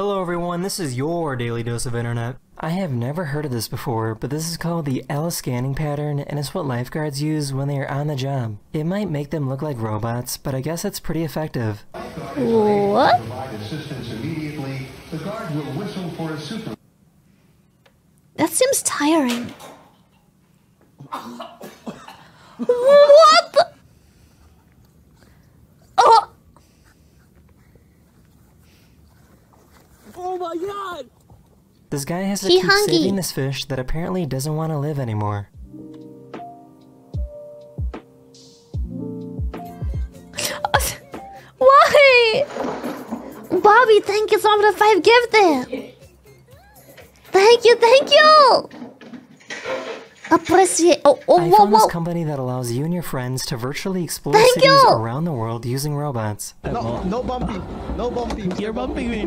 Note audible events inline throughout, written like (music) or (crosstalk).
Hello everyone, this is your daily dose of internet. I have never heard of this before, but this is called the L scanning pattern and it's what lifeguards use when they are on the job. It might make them look like robots, but I guess it's pretty effective. What? That seems tiring. (laughs) what? the- Oh, Oh my god! This guy has to He keep hungry. saving this fish that apparently doesn't want to live anymore. (laughs) why? Bobby, thank you so much for the five gifted. Thank you, thank you. Appreciate. Oh, oh, I whoa, found whoa. this company that allows you and your friends to virtually explore Thank cities you. around the world using robots. No, no bumpy. No bumpy. You're bumping me.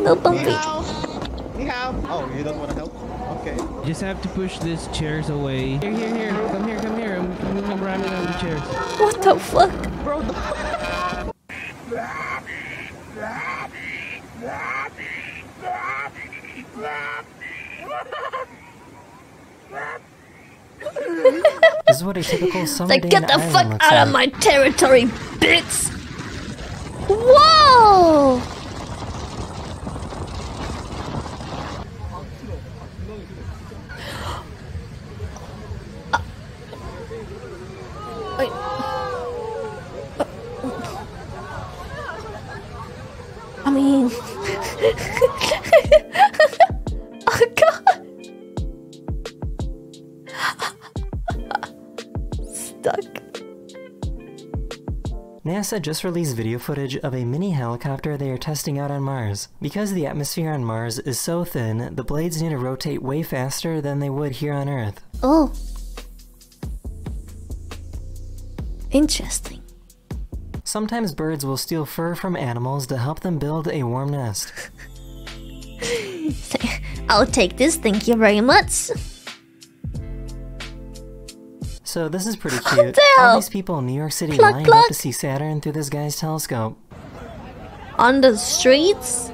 No bumpy. Ni hao. Oh, you don't want to help? Okay. You just have to push these chairs away. Here, here, here. Come here, come here. I'm, I'm, I'm ramming on the chairs. What the fuck? Bro, This is what a typical summer (laughs) Like, day get the fuck out like. of my territory, bitch! Whoa! I mean, (laughs) oh god, stuck. NASA just released video footage of a mini helicopter they are testing out on Mars. Because the atmosphere on Mars is so thin, the blades need to rotate way faster than they would here on Earth. Oh. Interesting. Sometimes birds will steal fur from animals to help them build a warm nest. (laughs) I'll take this, thank you very much. So this is pretty cute. the hell? All these people in New York City Pluck, lined pluck. up to see Saturn through this guy's telescope. On the streets?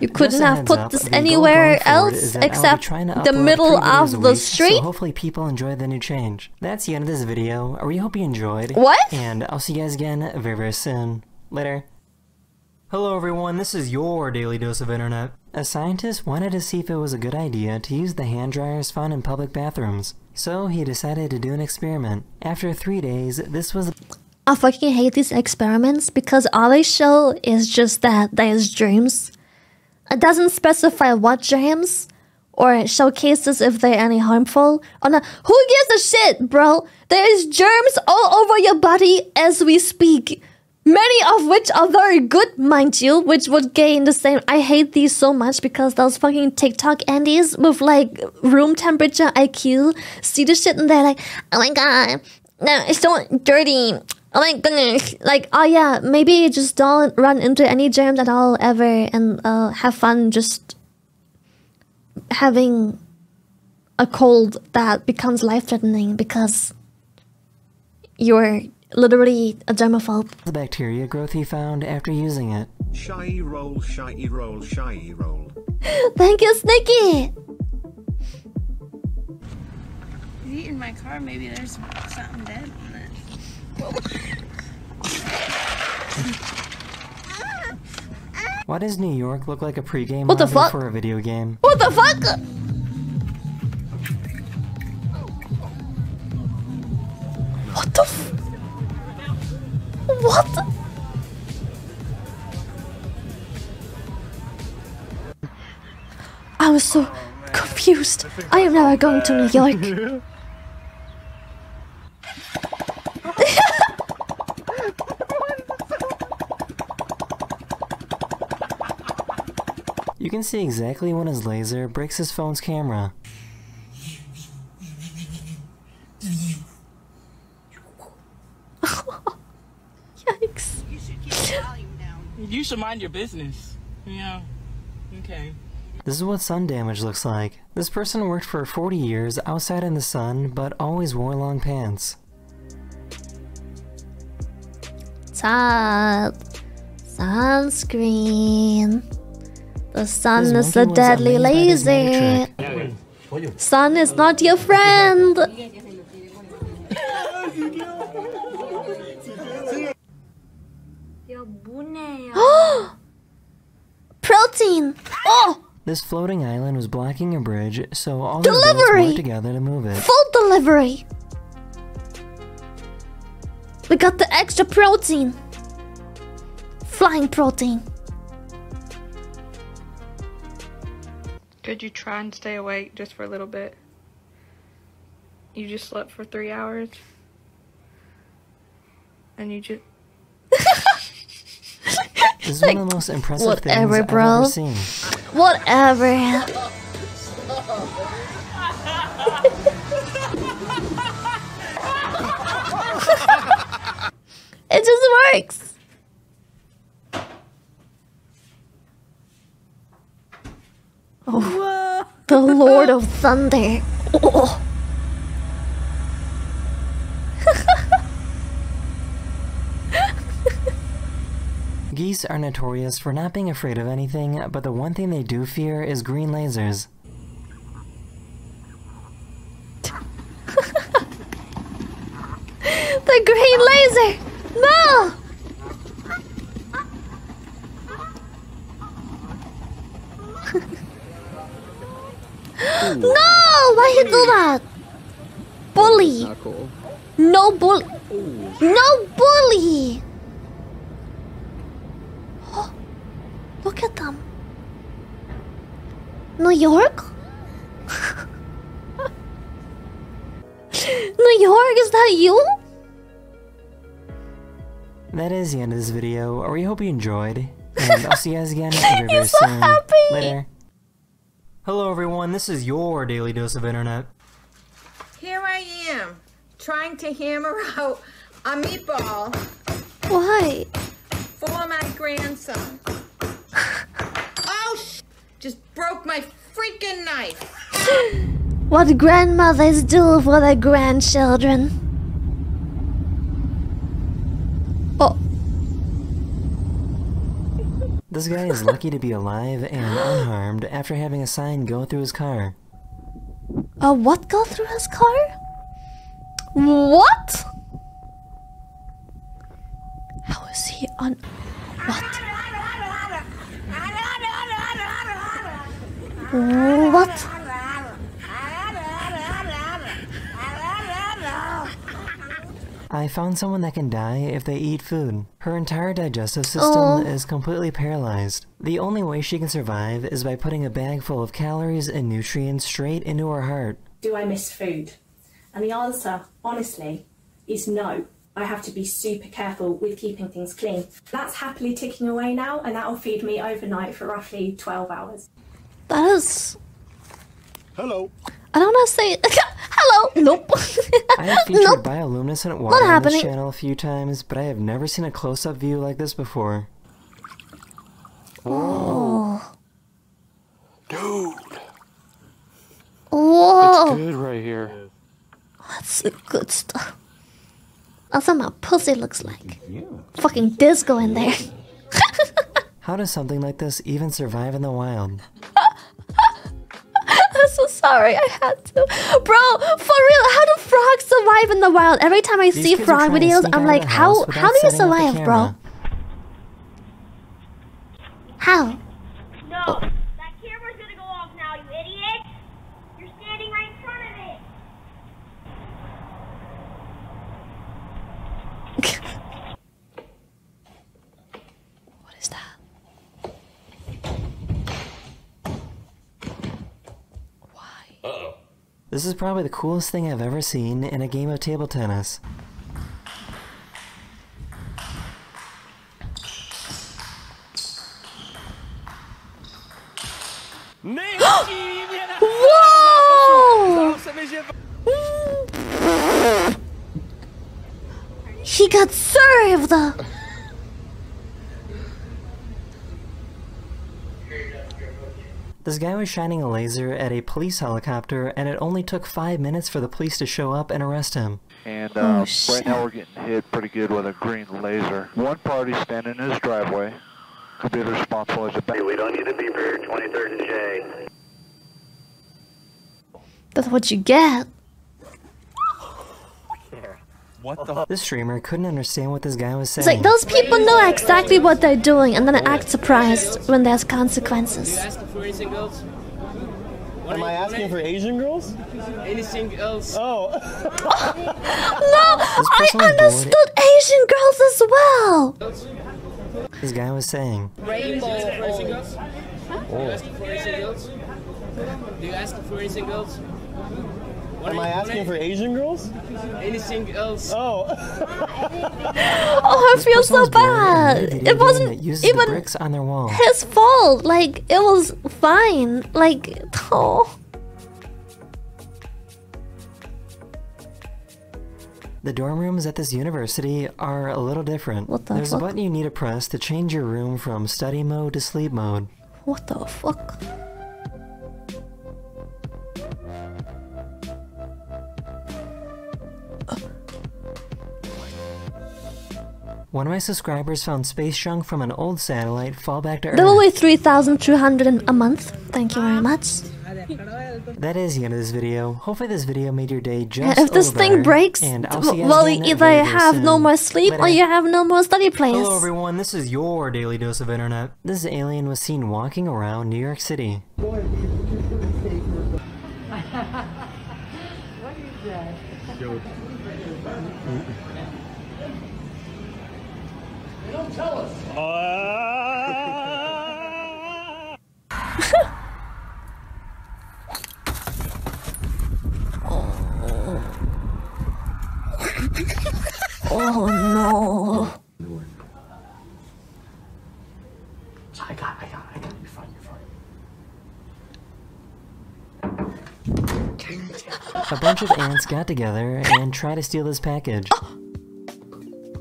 You couldn't have put this anywhere else is that I'll be except the middle of the street? So hopefully people enjoy the new change. That's the end of this video. I really hope you enjoyed. What? And I'll see you guys again very very soon. Later. Hello everyone, this is your daily dose of internet. A scientist wanted to see if it was a good idea to use the hand dryers found in public bathrooms. So he decided to do an experiment. After three days, this was I fucking hate these experiments because all they show is just that there's germs. It doesn't specify what germs or showcases if they're any harmful. Or not. Who gives a shit, bro? There is germs all over your body as we speak. Many of which are very good, mind you, which would gain the same. I hate these so much because those fucking TikTok Andes with like room temperature IQ see the shit and they're like, oh my god, no, it's so dirty. Oh my goodness. Like, oh yeah, maybe just don't run into any germs at all ever and uh, have fun just having a cold that becomes life threatening because you're literally a germaphobe. the bacteria growth he found after using it. Shy roll, shy roll, shy roll. (laughs) Thank you, Snicky! If you in my car, maybe there's something dead on it. Why does New York look like a pregame What the lobby fuck? for a video game? What the fuck? What the f- What the- I was so confused. I am never going to New York. (laughs) You can see exactly when his laser breaks his phone's camera. (laughs) Yikes. You should mind your business. Yeah. Okay. This is what sun damage looks like. This person worked for 40 years outside in the sun, but always wore long pants. Top. Sunscreen. The sun This is a deadly lazy. Sun is not your friend. (gasps) Protein. Oh, This floating island was blocking a bridge, so all Delivery! worked together to move it. Full delivery. We got the extra protein. Flying protein. Could you try and stay awake just for a little bit? You just slept for three hours. And you just. This is one of the most impressive whatever, things bro. I've ever seen. Whatever. (laughs) it just works. Oh, the Lord of Thunder. Oh. Geese are notorious for not being afraid of anything, but the one thing they do fear is green lasers. The green laser! No! no! Why you do that? Bully! Not cool. No bully! No bully! Oh, look at them. New York? (laughs) New York, is that you? That is the end of this video. We hope you enjoyed, and (laughs) I'll see you guys again very, very so soon. happy. Later. Hello everyone, this is your daily dose of internet. Here I am, trying to hammer (laughs) out a meatball Why? for my grandson. (laughs) oh, sh- just broke my freaking knife. (gasps) What grandmothers do for their grandchildren. Oh, This guy is lucky to be alive and unharmed after having a sign go through his car. a what go through his car? What? How is he on. What? What? I found someone that can die if they eat food. Her entire digestive system Oh. is completely paralyzed. The only way she can survive is by putting a bag full of calories and nutrients straight into her heart. do I miss food? And the answer, honestly, is no. I have to be super careful with keeping things clean. That's happily ticking away now, and that'll feed me overnight for roughly 12 hours. That is. Hello. I don't want to say. Hello! Nope. (laughs) I have featured nope. bioluminescent water on happening? this channel a few times, but I have never seen a close-up view like this before. Oh. Dude, Whoa! It's good right here. That's the good stuff. That's what my pussy looks like. Fucking disco in there. (laughs) How does something like this even survive in the wild? I'm so sorry, I had to. Bro, for real, how do frogs survive in the wild? Every time I These see frog videos, I'm like, how how do you setting up the survive, bro? How? No, that camera's gonna go off now, you idiot! You're standing right in front of it! What is that? Why? This is probably the coolest thing I've ever seen in a game of table tennis. (gasps) Whoa! (gasps) He got served! This guy was shining a laser at a police helicopter, and it only took five minutes for the police to show up and arrest him. And Oh, uh, shit. right now we're getting hit pretty good with a green laser. One party standing in his driveway. Could be responsible as a back. We don't need to be here. 23rd and J. That's what you get. What the? This streamer couldn't understand what this guy was saying. It's like those people know exactly what they're doing and then act surprised when there's consequences. asking for anything else? Am I asking for Asian girls? Anything else? Oh. (laughs) (laughs) No, I understood Asian girls as well. This guy was saying. Rainbow. Anything else? Oh. You asking for anything else? Do you ask for anything else? What Am I asking for Asian girls? Anything else? Oh. (laughs) Oh, I feel so bad. It wasn't even bricks on their wall. his fault. Like it was fine. Like oh. The dorm rooms at this university are a little different. What the There's fuck? a button you need to press to change your room from study mode to sleep mode. What the fuck? One of my subscribers found space junk from an old satellite fall back to Earth. That only three thousand two hundred a month. Thank you very much. That is the end of this video. Hopefully this video made your day just if this a little thing better, breaks, and I'll w- see you guys well, either very have no more sleep or you have no more study place. Hello everyone, this is your daily dose of internet. This alien was seen walking around New York City. What is that? They don't tell us. (laughs) Oh no. I got, I got, I got. You're fine, you're fine. A bunch of ants got together and tried to steal this package.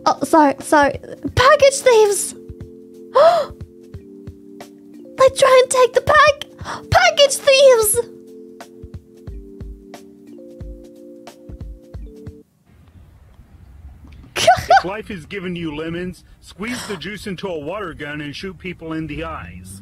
Oh, sorry, sorry. Package thieves! (gasps) they try and take the pack! Package thieves! if (laughs) life is giving you lemons, squeeze the juice into a water gun and shoot people in the eyes.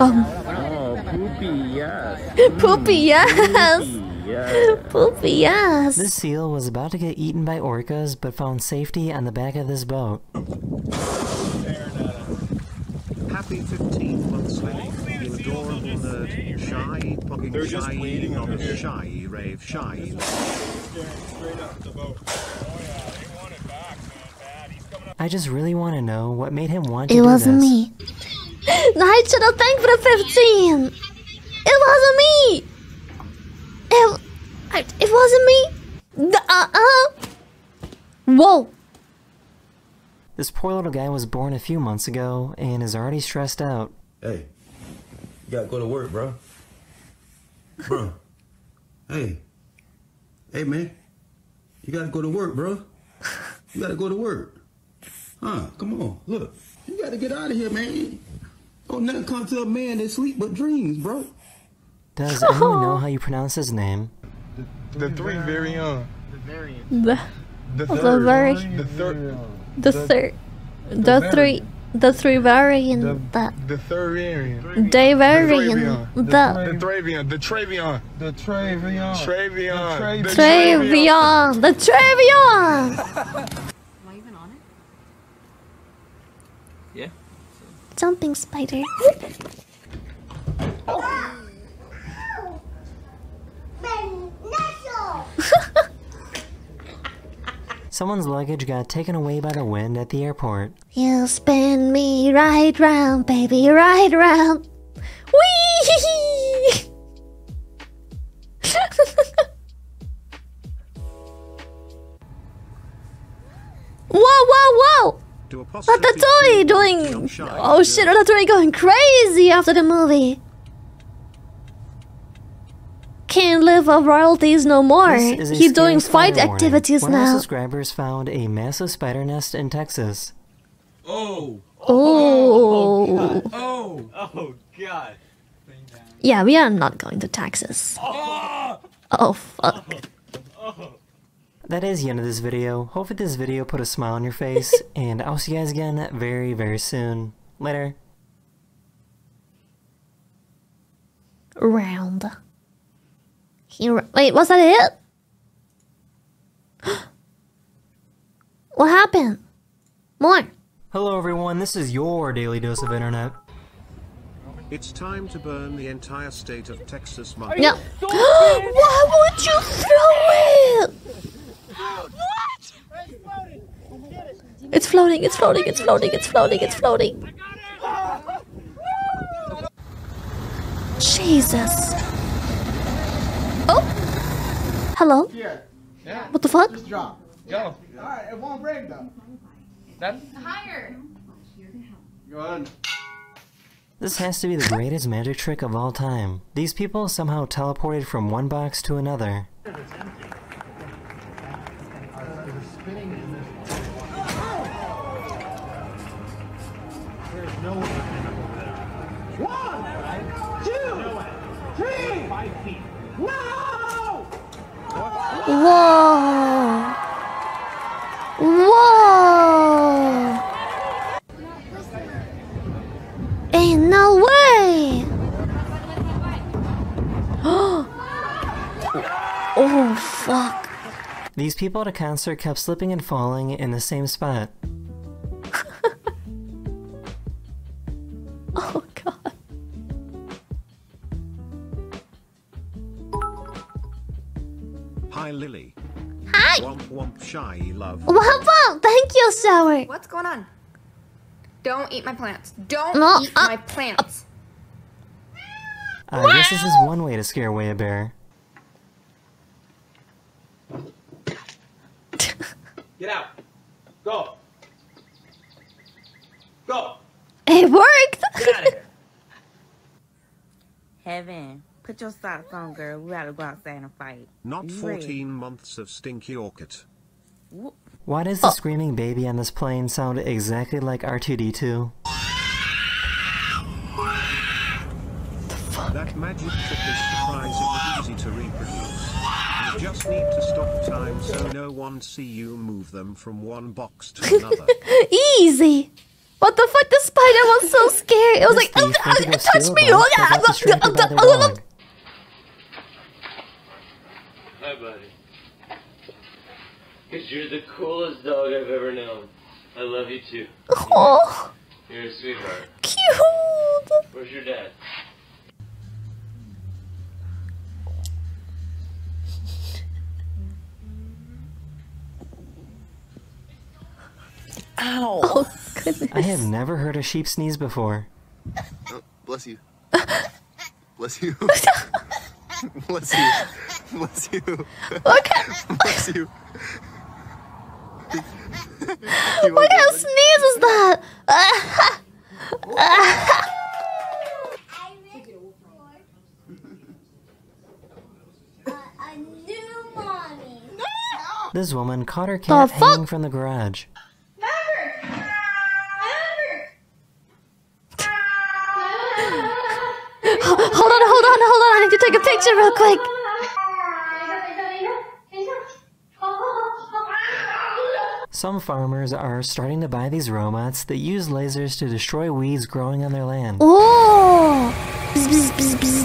Um. Oh, poopy, yes. (laughs) Poopy, yes! Yes. Poopy, yes! This seal was about to get eaten by orcas, but found safety on the back of this boat. Happy 15 months, later, You adorable nerd. Shy, fucking They're just shy, waiting not here. shy, rave, shy. I just really want to know what made him want to It do wasn't this. me. (laughs) I should have thanked for the 15! It wasn't me! It, I- it wasn't me! Uh-uh! Whoa! This poor little guy was born a few months ago and is already stressed out. Hey, you gotta go to work, bro. Bro, hey, hey, man, you gotta go to work, bro. You gotta go to work. Huh? Come on, look, you gotta get out of here, man. Don't nothing come to a man that sleep but dreams, bro. Does anyone know oh. how you pronounce his name? The three variant. The, The the third. very, The third. the third, the three, the three variant, the, The third variant. they variant, The the Travion. The Travion. The Travion. Travion. The Travion, the Travion! (laughs) Yeah. Jumping spider. (laughs) Someone's luggage got taken away by the wind at the airport. You spin me right round, baby, right round. Whee! (laughs) whoa, whoa, whoa! To Ratatouille doing. Oh shit, Ratatouille going crazy after the movie. Can't live off royalties no more. This is a He's doing fight warning. activities One of our now. subscribers found a massive spider nest in Texas. Oh. Oh. Oh. Oh, God. Yeah, we are not going to Texas. Oh. Oh fuck. Oh. That is the end of this video. Hopefully this video put a smile on your face, (laughs) and I'll see you guys again very, very soon. Later. Round. Here. Wait, was that it? (gasps) what happened? More. Hello everyone, this is your Daily Dose of Internet. It's time to burn the entire state of Texas money. No. (gasps) Why would you throw it? What? It's floating, it's floating, it's floating, it's floating, it's floating. Jesus. Oh! Hello? Here. Yeah. What the fuck? Just drop. Go. Alright, it won't break though. That's higher. Good. This has to be the greatest magic trick of all time. These people somehow teleported from one box to another. Whoa! Whoa! Ain't no way! (gasps) oh fuck. These people at a concert kept slipping and falling in the same spot. Hi, Lily. Hi! Womp womp shy love. What up? Thank you, Sour. What's going on? Don't eat my plants. Don't No, eat uh, my plants. I guess this is one way to scare away a bear. Get out. Go. Go. It worked! Get out of here. Heaven, put your socks on, girl. We gotta go outside and fight. Not You ready? 14 months of stinky orchid. Why does the screaming baby on this plane sound exactly like R2-D2? That magic trick is surprisingly easy to reproduce. You just need to stop time so no one see you move them from one box to (laughs) another. Easy! What the fuck? The spider was so (laughs) scary. It was like, thief went to (laughs) touch me! box oh, that got distracted by their dog. Hi, buddy. Because you're the coolest dog I've ever known. I love you too. Oh, You're a sweetheart. cute! Where's your dad? Ow! Oh, goodness. I have never heard a sheep sneeze before. Oh, bless you. (laughs) Bless you. (laughs) (laughs) Bless you. Bless you. What kind, (laughs) Bless you. what kind of sneeze is that? (laughs) A new mommy. This woman caught her cat The fuck? hanging from the garage. hold on, hold on, hold on. I need to take a picture real quick. Some farmers are starting to buy these robots that use lasers to destroy weeds growing on their land. Oh! Bzz, bzz, bzz, bzz.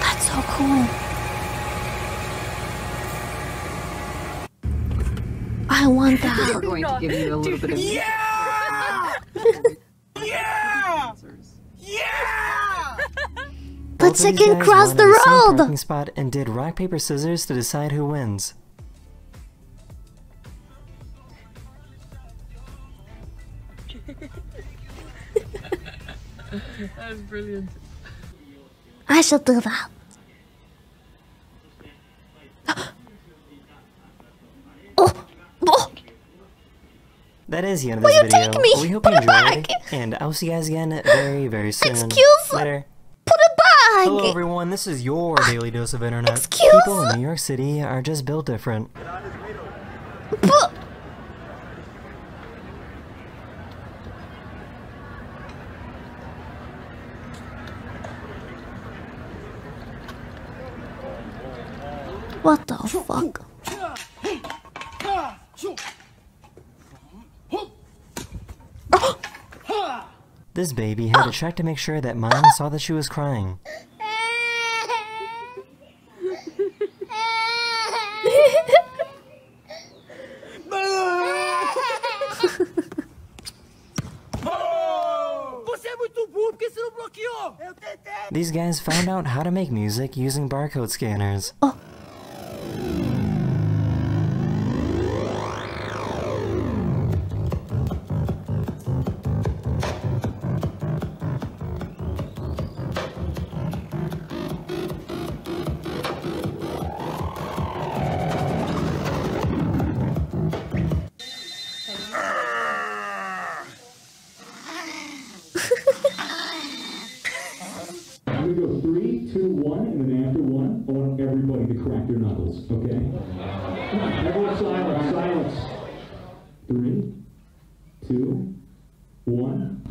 That's so cool. I want that. We're going to give you a little bit of (laughs) Yeah! yeah! (laughs) Yeah! Both Let's of these again guys cross the in same road. parking spot and did rock paper scissors to decide who wins. That's brilliant. I should do that. (gasps) oh, oh, That is the end of Will this you video. take me? We hope Put you it back. enjoyed, and I'll see you guys again very, very soon. Excuse- Later like Hello, everyone. This is your ah, daily dose of internet. Excuse? People in New York City are just built different. But What the fuck? This baby had to check to make sure that mom saw that she was crying. These guys found out how to make music using barcode scanners. I'm everybody to crack their knuckles, okay? Everyone silence, silence. Three, two, one.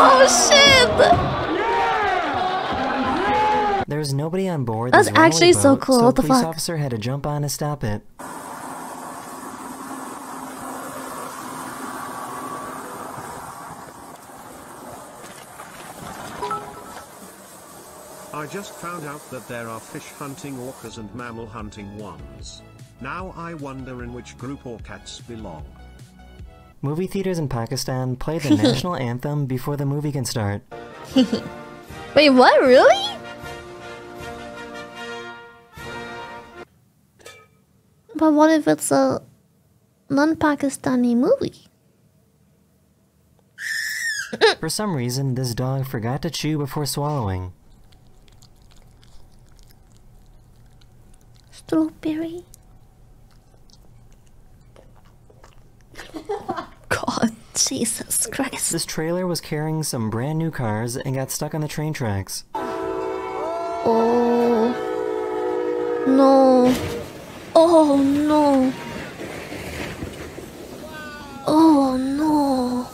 Oh shit! There was nobody on board. That's this actually so boat, cool, So what the the police fuck? officer had to jump on to stop it. Just found out that there are fish hunting orcas and mammal hunting ones. Now I wonder in which group orcats belong. Movie theaters in Pakistan play the (laughs) national anthem before the movie can start. (laughs) Wait, what? Really? But what if it's a non-Pakistani movie? For some reason, this dog forgot to chew before swallowing. Strawberry. (laughs) God, Jesus Christ. This trailer was carrying some brand new cars and got stuck on the train tracks. Oh. No. Oh no. Oh no.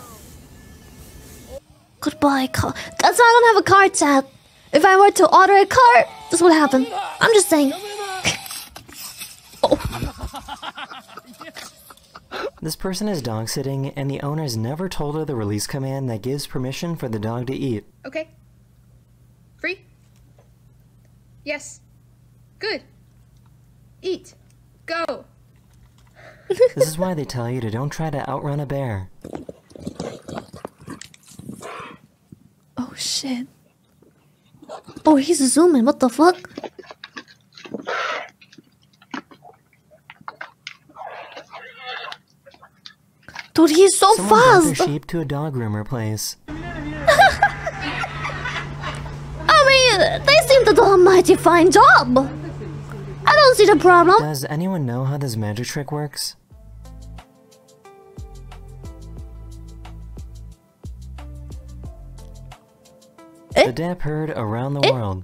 Goodbye, car. That's why I don't have a car tab. If I were to order a car, this would happen. I'm just saying. This person is dog sitting, and the owners never told her the release command that gives permission for the dog to eat. Okay. Free? Yes. Good. Eat. Go. (laughs) This is why they tell you to don't try to outrun a bear. Oh shit. Oh, he's zooming. What the fuck? Dude, he's so Someone brought their sheep to a dog groomer place. (laughs) I mean, they seem to do a mighty fine job. I don't see the problem. Does anyone know how this magic trick works? Eh? The Dap heard around the eh? world.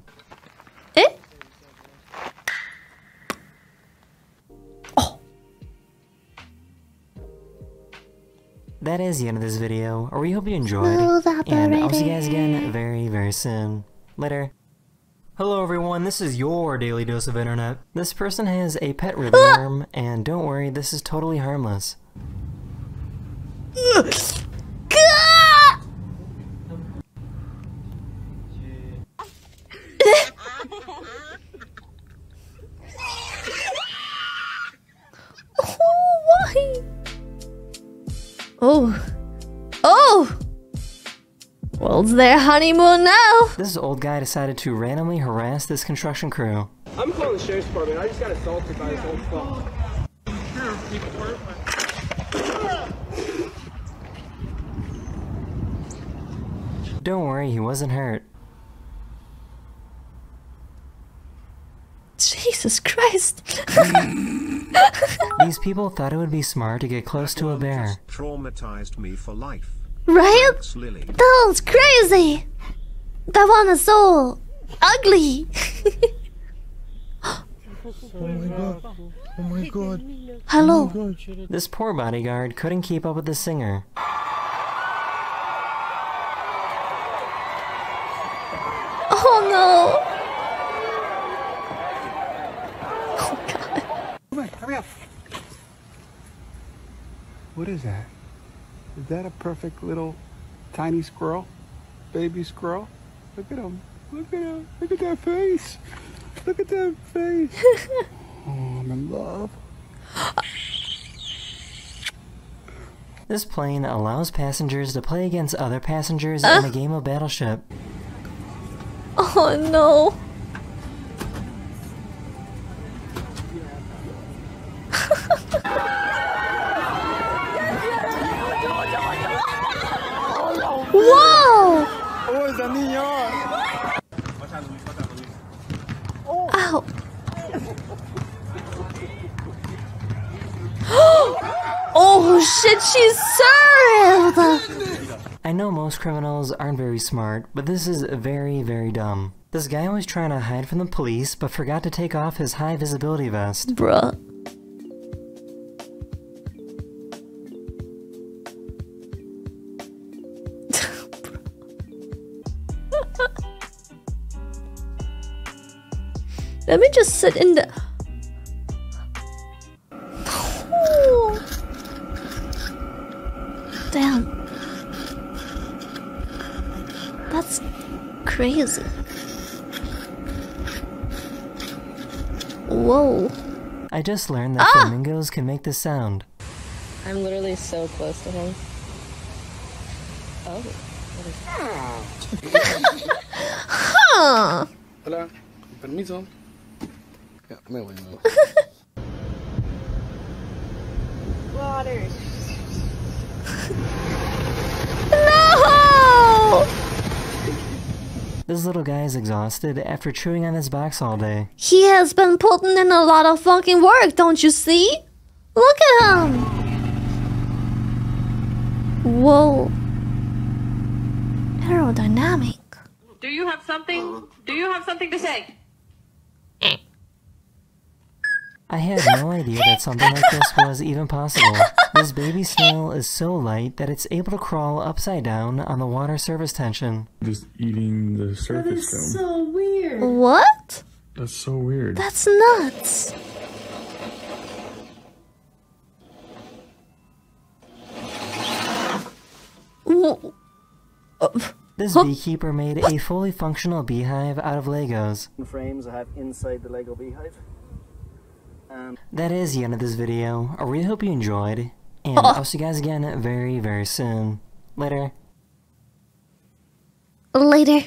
That is the end of this video, or we hope you enjoyed. And I'll see you guys again very, very soon. Later. Hello everyone, this is your daily dose of internet. This person has a pet rhythm and don't worry, this is totally harmless. (laughs) their honeymoon now. This old guy decided to randomly harass this construction crew. I'm calling the sheriff's department. I just got assaulted by this old fuck. Don't worry, he wasn't hurt. Jesus Christ. (laughs) These people thought it would be smart to get close to a bear. Traumatized me for life. Right? Thanks, Lily. That was crazy. That one is so ugly. (laughs) Oh my god. Oh my god. Hello. Oh this poor bodyguard couldn't keep up with the singer. Oh no. Come on, hurry up. What is that? Is that a perfect little Tiny squirrel. Baby squirrel. Look at him. Look at him. Look at that face. Look at that face. (laughs) oh, I'm in love. This plane allows passengers to play against other passengers in a uh. game of Battleship. Oh no. Whoa! Oh, esa niña. Ow. oh shit, she's served! I know most criminals aren't very smart, but this is very, very dumb. This guy was trying to hide from the police, but forgot to take off his high visibility vest. Bruh. (laughs) Let me just sit in the. Crazy. Whoa. I just learned that Ah! flamingos can make this sound. I'm literally so close to him. Oh. Huh. Hola. Permiso. Ya, me voy, me voy. Water. (laughs) No! This little guy is exhausted after chewing on his box all day. He has been putting in a lot of fucking work, don't you see? Look at him! Whoa. Aerodynamic. Do you have something? Do you have something to say? I had no idea that something like this was even possible. This baby snail is so light that it's able to crawl upside down on the water surface tension. Just eating the surface film. so weird. What? That's so weird. That's nuts. This beekeeper made a fully functional beehive out of Legos. frames I have inside the Lego beehive. That is the end of this video. I really hope you enjoyed, and (laughs) I'll see you guys again very, very soon. Later. Later.